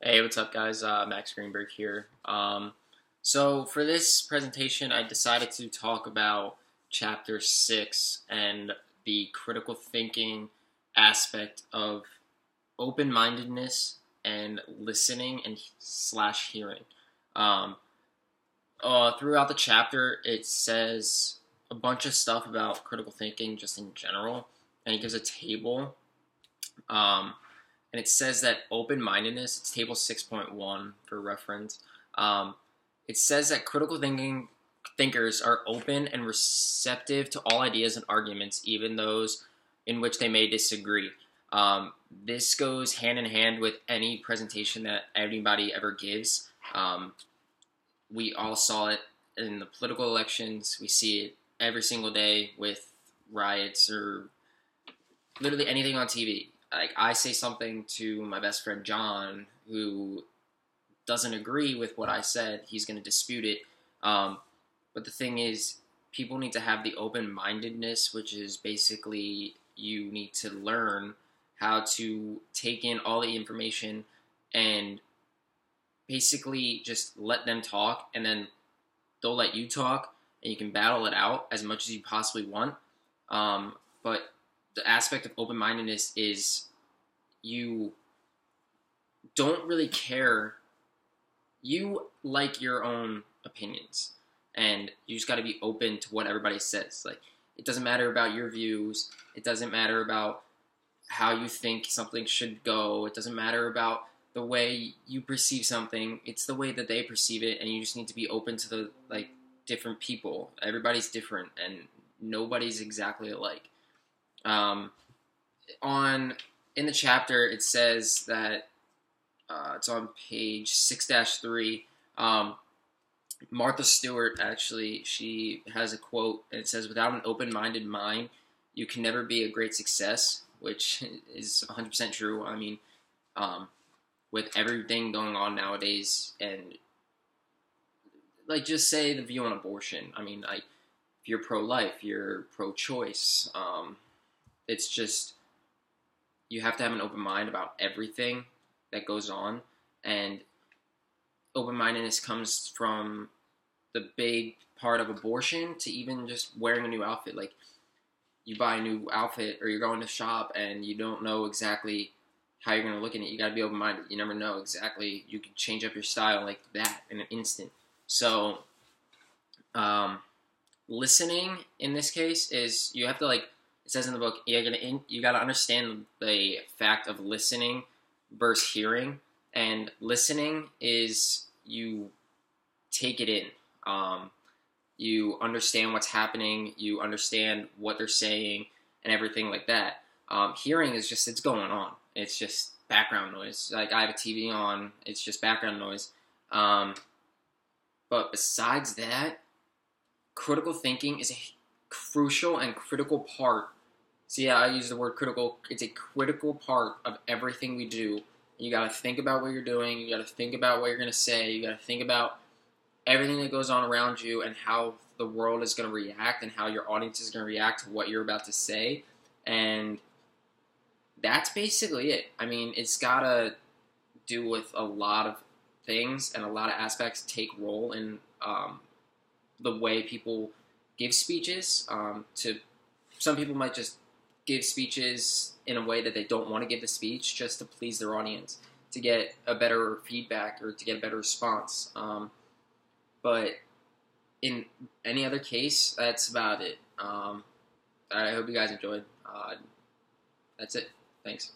Hey, what's up, guys? Uh, Max Greenberg here. Um, so, for this presentation, I decided to talk about Chapter 6 and the critical thinking aspect of open mindedness and listening and slash hearing. Um, uh, throughout the chapter, it says a bunch of stuff about critical thinking just in general, and it gives a table. Um, and it says that open mindedness, it's table 6.1 for reference. Um, it says that critical thinking thinkers are open and receptive to all ideas and arguments, even those in which they may disagree. Um, this goes hand in hand with any presentation that anybody ever gives. Um, we all saw it in the political elections. We see it every single day with riots or literally anything on TV like I say something to my best friend John who doesn't agree with what I said, he's going to dispute it. Um, but the thing is, people need to have the open mindedness, which is basically you need to learn how to take in all the information and basically just let them talk, and then they'll let you talk, and you can battle it out as much as you possibly want. Um, but the aspect of open mindedness is you don't really care. You like your own opinions, and you just got to be open to what everybody says. Like, it doesn't matter about your views, it doesn't matter about how you think something should go, it doesn't matter about the way you perceive something, it's the way that they perceive it, and you just need to be open to the, like, different people. Everybody's different, and nobody's exactly alike. Um, on in the chapter, it says that uh, it's on page six three. Um, Martha Stewart actually she has a quote, and it says, "Without an open-minded mind, you can never be a great success," which is 100% true. I mean, um, with everything going on nowadays, and like just say the view on abortion. I mean, like if you're pro-life, you're pro-choice. Um, it's just you have to have an open mind about everything that goes on, and open mindedness comes from the big part of abortion to even just wearing a new outfit. Like you buy a new outfit or you're going to shop and you don't know exactly how you're going to look in it. You got to be open minded. You never know exactly. You can change up your style like that in an instant. So, um, listening in this case is you have to like it says in the book you're gonna in, you got to understand the fact of listening versus hearing, and listening is you take it in. Um, you understand what's happening, you understand what they're saying, and everything like that. Um, hearing is just it's going on. It's just background noise. Like I have a TV on, it's just background noise. Um, but besides that, critical thinking is a crucial and critical part so yeah, I use the word critical. It's a critical part of everything we do. You got to think about what you're doing. You got to think about what you're going to say. You got to think about everything that goes on around you and how the world is going to react and how your audience is going to react to what you're about to say. And that's basically it. I mean, it's got to do with a lot of things and a lot of aspects take role in um, the way people give speeches. Um, to some people might just give speeches in a way that they don't want to give the speech just to please their audience, to get a better feedback or to get a better response. Um, but in any other case, that's about it. Um, I hope you guys enjoyed. Uh, that's it. Thanks.